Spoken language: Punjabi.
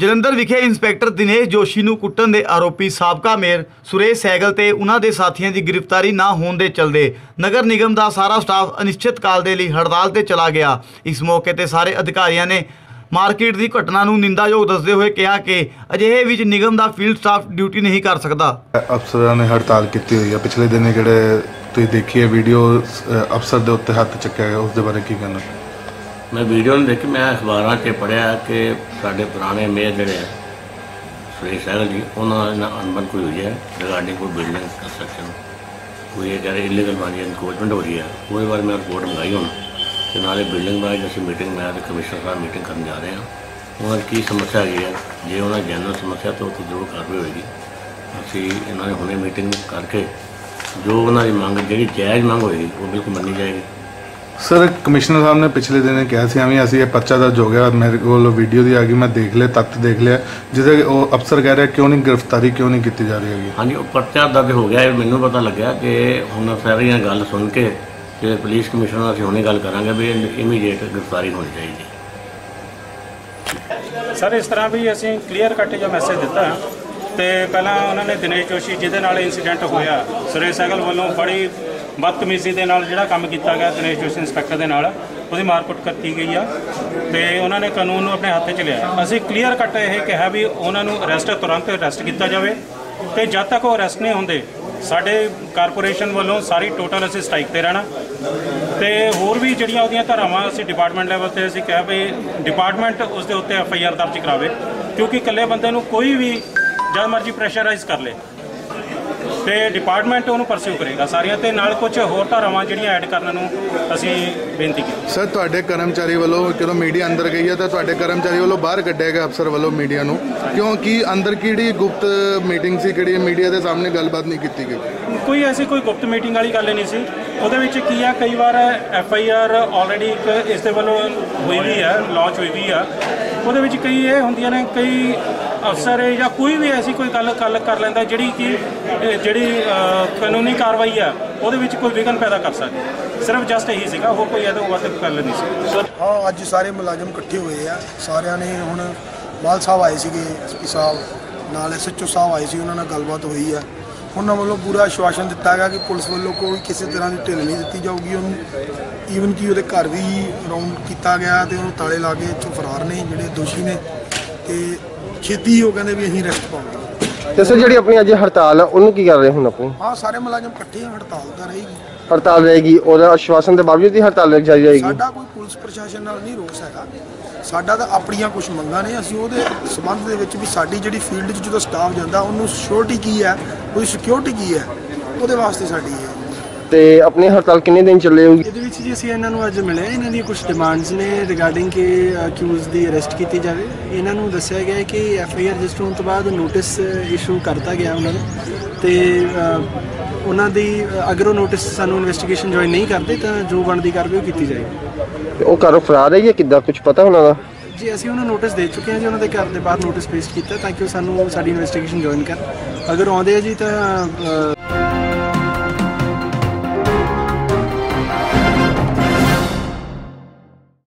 ਜਲੰਧਰ ਵਿਖੇ ਇੰਸਪੈਕਟਰ ਦਿਨੇਸ਼ ਜੋਸ਼ੀ ਨੂੰ ਕੁੱਟਣ ਦੇ ਆਰੋਪੀ ਸਾਬਕਾ ਮੇਅਰ ਸੁਰੇਸ਼ ਸੈਗਲ ਤੇ ਉਹਨਾਂ ਦੇ ਸਾਥੀਆਂ ਦੀ ਗ੍ਰਿਫਤਾਰੀ ਨਾ ਹੋਣ ਦੇ ਚਲਦੇ ਨਗਰ ਨਿਗਮ ਦਾ ਸਾਰਾ ਸਟਾਫ ਅਨਿਸ਼ਚਿਤ ਕਾਲ ਦੇ ਲਈ ਹੜਤਾਲ ਤੇ ਚਲਾ ਗਿਆ। ਇਸ ਮੌਕੇ ਤੇ ਸਾਰੇ ਅਧਿਕਾਰੀਆਂ ਨੇ ਮਾਰਕੀਟ ਦੀ ਘਟਨਾ ਨੂੰ ਨਿੰਦਾਯੋਗ ਦੱਸਦੇ ਹੋਏ ਕਿਹਾ ਕਿ ਅਜਿਹੇ ਵਿੱਚ ਨਿਗਮ ਦਾ ਫੀਲਡ ਸਟਾਫ ਡਿਊਟੀ ਨਹੀਂ ਕਰ ਸਕਦਾ। ਅਫਸਰਾਂ ਨੇ ਹੜਤਾਲ ਕੀਤੀ ਹੋਈ ਹੈ ਪਿਛਲੇ ਦਿਨ ਜਿਹੜੇ ਤੁਸੀਂ ਦੇਖੀਏ ਵੀਡੀਓ ਅਫਸਰ ਦੇ ਉੱਤੇ ਹੱਥ ਚੱਕਿਆ ਗਿਆ। ਉਸ ਦੇ ਬਾਰੇ ਕੀ ਕਹਿਣਾ? ਮੈਂ ਵੀਡੀਓ ਨੂੰ ਦੇਖੀ, ਮੈਂ ਅਖਬਾਰਾਂ 'ਚ ਪੜ੍ਹਿਆ ਕਿ ਸਾਡੇ ਪੁਰਾਣੇ ਮੇਅਰ ਜਿਹੜੇ ਆ, ਸੁਰੇਸ਼ ਸਹਿਗਲ ਜੀ, ਉਹਨਾਂ ਨਾਲ ਅਨਬਨ ਕੋਈ ਹੋਈ ਹੈ ਰਿਗਾਰਡਿੰਗ ਕੋਈ ਬਿਲਡਿੰਗ ਕੰਸਟਰਕਸ਼ਨ ਕੋਈ ਇਹ ਕਹਿੰਦੇ ਇਲੀਗਲ ਬਾਣੀ ਇਨਕੋਚਮੈਂਟ ਹੋ ਰਹੀ ਹੈ। ਉਹਦੇ ਬਾਰੇ ਮੈਂ ਰਿਪੋਰਟ ਮੰਗਾਈ ਹੁਣ ਤੇ ਨਾਲੇ ਬਿਲਡਿੰਗ ਬਾਰੇ ਅਸੀਂ ਮੀਟਿੰਗ ਮੈਂ ਤੇ ਕਮਿਸ਼ਨਰ ਸਾਹਿਬ ਮੀਟਿੰਗ ਕਰਨ ਜਾ ਰਹੇ ਹਾਂ। ਉਹਨਾਂ ਦੀ ਕੀ ਸਮੱਸਿਆ ਹੈਗੀ ਹੈ? ਜੇ ਉਹਨਾਂ ਜਨਰਲ ਸਮੱਸਿਆ ਤੋਂ ਉੱਥੇ ਜ਼ਰੂਰ ਕਾਰਵਾਈ ਹੋਏਗੀ। ਅਸੀਂ ਇਹਨਾਂ ਨੇ ਹੁਣੇ ਮੀਟਿੰਗ ਕਰਕੇ ਜੋ ਉਹਨਾਂ ਦੀ ਮੰਗ, ਜਿਹੜੀ ਜਾਇਜ਼ ਮੰਗ ਹੋਏਗੀ, ਉਹ ਬਿਲਕੁਲ ਮੰਨੀ ਜਾਏਗੀ। ਸਰ ਕਮਿਸ਼ਨਰ ਸਾਹਿਬ ਨੇ ਪਿਛਲੇ ਦਿਨੇ ਕਿਹਾ ਸੀ ਐਵੇਂ ਅਸੀਂ ਇਹ ਪਰਚਾ ਦਰਜ ਹੋ ਗਿਆ ਮੇਰੇ ਕੋਲ ਵੀਡੀਓ ਦੀ ਆ ਗਈ ਮੈਂ ਦੇਖ ਲਿਆ ਤੱਤ ਦੇਖ ਲਿਆ ਜਿਹਦੇ ਉਹ ਅਫਸਰ ਕਹਿ ਰਿਹਾ ਕਿਉਂ ਨਹੀਂ ਗ੍ਰਿਫਤਾਰੀ ਕਿਉਂ ਨਹੀਂ ਕੀਤੀ ਜਾ ਰਹੀ ਹੈਗੀ? ਹਾਂਜੀ ਉਹ ਪਰਚਾ ਦਰਜ ਹੋ ਗਿਆ ਇਹ ਮੈਨੂੰ ਪਤਾ ਲੱਗਿਆ ਕਿ ਹੁਣ ਸਾਰੀਆਂ ਗੱਲ ਸੁਣ ਕੇ ਤੇ ਪੁਲਿਸ ਕਮਿਸ਼ਨਰ ਨਾਲ ਅਸੀਂ ਹੁਣੇ ਗੱਲ ਕਰਾਂਗੇ ਵੀ ਇਮੀਡੀਏਟ ਗ੍ਰਿਫਤਾਰੀ ਹੋਣੀ ਚਾਹੀਦੀ ਸਰ ਇਸ ਤਰ੍ਹਾਂ ਵੀ ਅਸੀਂ ਕਲੀਅਰ ਕੱਟ ਜਿਹਾ ਮੈਸੇਜ ਦਿੱਤਾ ਤੇ ਪਹਿਲਾਂ ਉਹਨਾਂ ਨੇ ਦਿਨੇਸ਼ ਜੋਸ਼ੀ ਜਿਹਦੇ ਨਾਲ ਇਨਸੀਡੈਂਟ ਹੋਇਆ ਸੁਰੇਸ਼ ਸਹਿਗਲ ਵੱਲੋਂ ਬੜੀ ਬਦਤਮੀਜ਼ੀ ਦੇ ਨਾਲ ਜਿਹੜਾ ਕੰਮ ਕੀਤਾ ਗਿਆ ਦਿਨੇਸ਼ ਜੋਸ਼ੀ ਇੰਸਪੈਕਟਰ ਦੇ ਨਾਲ, ਉਹਦੀ ਮਾਰਕੁੱਟ ਕੀਤੀ ਗਈ ਆ ਤੇ ਉਹਨਾਂ ਨੇ ਕਾਨੂੰਨ ਨੂੰ ਆਪਣੇ ਹੱਥ 'ਚ ਲਿਆ। ਅਸੀਂ ਕਲੀਅਰ ਕੱਟ ਇਹ ਕਿਹਾ ਵੀ ਉਹਨਾਂ ਨੂੰ ਅਰੈਸਟ ਤੁਰੰਤ ਅਰੈਸਟ ਕੀਤਾ ਜਾਵੇ ਤੇ ਜਦ ਤੱਕ ਉਹ ਅਰੈਸਟ ਨਹੀਂ ਹੁੰਦੇ, ਸਾਡੇ ਕਾਰਪੋਰੇਸ਼ਨ ਵੱਲੋਂ ਸਾਰੀ ਟੋਟਲ ਅਸੀਂ ਸਟ੍ਰਾਈਕ ਤੇ ਰਹਿਣਾ। ਤੇ ਹੋਰ ਵੀ ਜਿਹੜੀਆਂ ਉਹਦੀਆਂ ਧਾਰਾਵਾਂ ਅਸੀਂ ਡਿਪਾਰਟਮੈਂਟ ਲੈਵਲ ਤੇ ਅਸੀਂ ਕਿਹਾ ਵੀ ਡਿਪਾਰਟਮੈਂਟ ਉਸ ਦੇ ਉੱਤੇ ਐਫ ਆਈ ਆਰ ਦਰਜ ਕਰਾਵੇ, ਕਿਉਂਕਿ ਇਕੱਲੇ ਬੰਦੇ ਨੂੰ ਕੋਈ ਵੀ ਜਦ ਮਰਜ਼ੀ ਪ੍ਰੈਸ਼ਰਾਈਜ਼ ਕਰ ਲੇ। ਤੇ ਡਿਪਾਰਟਮੈਂਟ ਉਹਨੂੰ ਪਰਸਿਊ ਕਰੇਗਾ ਸਾਰੀਆਂ ਤੇ ਨਾਲ ਕੁਝ ਹੋਰ ਧਾਰਾਵਾਂ ਜਿਹੜੀਆਂ ਐਡ ਕਰਨ ਨੂੰ ਅਸੀਂ ਬੇਨਤੀ ਕੀਤੀ। ਸਰ ਤੁਹਾਡੇ ਕਰਮਚਾਰੀ ਵੱਲੋਂ ਜਦੋਂ ਮੀਡੀਆ ਅੰਦਰ ਗਈ ਹੈ ਤਾਂ ਤੁਹਾਡੇ ਕਰਮਚਾਰੀ ਵੱਲੋਂ ਬਾਹਰ ਕੱਢਿਆ ਗਿਆ ਅਫਸਰ ਵੱਲੋਂ ਮੀਡੀਆ ਨੂੰ। ਕਿਉਂਕਿ ਅੰਦਰ ਕਿਹੜੀ ਗੁਪਤ ਮੀਟਿੰਗ ਸੀ? ਕਿਹੜੀ ਮੀਡੀਆ ਦੇ ਸਾਹਮਣੇ ਗੱਲਬਾਤ ਨਹੀਂ ਕੀਤੀ ਗਈ? ਕੋਈ ਐਸੀ ਕੋਈ ਗੁਪਤ ਮੀਟਿੰਗ ਵਾਲੀ ਗੱਲ ਨਹੀਂ ਸੀ। ਉਹਦੇ ਵਿੱਚ ਕੀ ਆ ਕਈ ਵਾਰ ਐਫ ਆਈ ਆਰ ਆਲਰੇਡੀ ਇੱਕ ਇਸ ਦੇ ਵੱਲੋਂ ਹੋਈ ਵੀ ਹੈ ਲਾਂਚ ਹੋਈ ਵੀ ਆ। ਉਹਦੇ ਵਿੱਚ ਕਈ ਇਹ ਹੁੰਦੀਆਂ ਨੇ ਕਈ ਅਫਸਰ ਜਾਂ ਕੋਈ ਵੀ ਐਸੀ ਕੋਈ ਗੱਲ ਗੱਲ ਕਰ ਲੈਂਦਾ ਜਿਹੜੀ ਕਿ ਜਿਹੜੀ ਕਾਨੂੰਨੀ ਕਾਰਵਾਈ ਆ ਉਹਦੇ ਵਿੱਚ ਕੋਈ ਵਿਘਨ ਪੈਦਾ ਕਰ ਸਕਦੀ ਸਿਰਫ ਜਸਟ ਇਹੀ ਸੀਗਾ ਹੋਰ ਕੋਈ ਇਹਦੇ ਵੱਧ ਗੱਲ ਨਹੀਂ ਸੀ। ਹਾਂ, ਅੱਜ ਸਾਰੇ ਮੁਲਾਜ਼ਮ ਇਕੱਠੇ ਹੋਏ ਆ। ਸਾਰਿਆਂ ਨੇ ਹੁਣ ਬਾਲ ਸਾਹਿਬ ਆਏ ਸੀਗੇ ਐਸਪੀ ਸਾਹਿਬ, ਨਾਲ ਐਸਐਚਓ ਸਾਹਿਬ ਆਏ ਸੀ, ਉਹਨਾਂ ਨਾਲ ਗੱਲਬਾਤ ਹੋਈ ਆ। ਉਹਨਾਂ ਵੱਲੋਂ ਪੂਰਾ ਆਸ਼ਵਾਸਨ ਦਿੱਤਾ ਗਿਆ ਕਿ ਪੁਲਿਸ ਵੱਲੋਂ ਕੋਈ ਕਿਸੇ ਤਰ੍ਹਾਂ ਦੀ ਢਿੱਲ ਨਹੀਂ ਦਿੱਤੀ ਜਾਊਗੀ। ਉਹਨੂੰ ਈਵਨ ਕਿ ਉਹਦੇ ਘਰ ਵੀ ਰਾਉਂਡ ਕੀਤਾ ਗਿਆ ਤੇ ਉਹਨੂੰ ਤਾਲੇ ਲਾ ਕੇ ਇੱਥੋਂ ਫਰਾਰ ਨੇ ਜਿਹੜੇ ਦੋਸ਼ੀ ਨੇ। ਤੇ ਛੇਤੀ ਹੀ ਉਹ ਕਹਿੰਦੇ ਵੀ ਅਸੀਂ ਰੈਸਟ ਪਾਵਾਂਗੇ ਤੇ ਸਰ ਜਿਹੜੀ ਆਪਣੀ ਅੱਜ ਹੜਤਾਲ ਆ ਉਹਨੂੰ ਕੀ ਕਰ ਰਹੇ ਹੁਣ ਆਪਣੀ? ਹਾਂ ਸਾਰੇ ਮੁਲਾਜ਼ਮ ਇਕੱਠੇ ਆ ਹੜਤਾਲ ਤਾਂ ਰਹੇਗੀ। ਹੜਤਾਲ ਰਹੇਗੀ ਉਹਦਾ ਆਸ਼ਵਾਸਨ ਦੇ ਬਾਵਜੂਦ ਹੀ ਹੜਤਾਲ ਜਾਰੀ ਰਹੇਗੀ। ਸਾਡਾ ਕੋਈ ਪੁਲਿਸ ਪ੍ਰਸ਼ਾਸਨ ਨਾਲ ਨਹੀਂ ਰੋਸ ਹੈਗਾ। ਸਾਡਾ ਤਾਂ ਆਪਣੀਆਂ ਕੁਝ ਮੰਗਾਂ ਨੇ ਅਸੀਂ ਉਹਦੇ ਸਬੰਧ ਦੇ ਵਿੱਚ ਵੀ ਸਾਡੀ ਜਿਹੜੀ ਫੀਲਡ 'ਚ ਜਦੋਂ ਸਟਾਫ ਜਾਂਦਾ ਉਹਨੂੰ ਸਿਕਿਉਰਿਟੀ ਕੀ ਹੈ ਉਹਦੀ ਸਿਕਿਉਰਿਟੀ ਕੀ ਹੈ ਉਹਦੇ ਵਾਸਤੇ ਸਾਡੀ ਹੈ ਤੇ ਆਪਣੀ ਹੜਤਾਲ ਕਿੰਨੇ ਦਿਨ ਚੱਲੇਗੀ ਇਹਦੇ ਵਿੱਚ ਜੀ ਅਸੀਂ ਇਹਨਾਂ ਨੂੰ ਅੱਜ ਮਿਲੇ ਇਹਨਾਂ ਦੀਆਂ ਕੁਝ ਡਿਮਾਂਡਸ ਨੇ ਰਿਗਾਰਡਿੰਗ ਕਿ ਅਕਿਊਜ਼ ਦੀ ਅਰੈਸਟ ਕੀਤੀ ਜਾਵੇ। ਇਹਨਾਂ ਨੂੰ ਦੱਸਿਆ ਗਿਆ ਕਿ ਐਫ ਆਈ ਆਰ ਰਜਿਸਟਰ ਹੋਣ ਤੋਂ ਬਾਅਦ ਨੋਟਿਸ ਇਸ਼ੂ ਕਰਤਾ ਗਿਆ ਉਹਨਾਂ ਨੂੰ। ਤੇ ਉਹਨਾਂ ਦੀ ਅਗਰ ਉਹ ਨੋਟਿਸ ਸਾਨੂੰ ਇਨਵੈਸਟੀਗੇਸ਼ਨ ਜੁਆਇਨ ਨਹੀਂ ਕਰਦੇ ਤਾਂ ਜੋ ਬਣਦੀ ਕਾਰਵਾਈ ਉਹ ਕੀਤੀ ਜਾਏਗੀ। ਉਹ ਘਰੋਂ ਫਰਾਰ ਹੈ ਜਾਂ ਕਿੱਦਾਂ? ਕੁਝ ਪਤਾ ਉਹਨਾਂ ਦਾ? ਜੀ ਅਸੀਂ ਉਹਨਾਂ ਨੂੰ ਨੋਟਿਸ ਦੇ ਚੁੱਕੇ ਹਾਂ ਜੀ। ਉਹਨਾਂ ਦੇ ਘਰ ਦੇ ਬਾਹਰ ਨੋਟਿਸ ਪੇਸ਼ ਕੀਤਾ ਤਾਂ ਕਿ ਉਹ ਸਾਨੂੰ ਸਾਡੀ ਇਨਵੈਸਟੀਗੇਸ਼ਨ ਜੁਆਇਨ ਕਰਨ। ਅਗਰ ਆਉਂਦੇ ਆ ਜੀ ਤਾਂ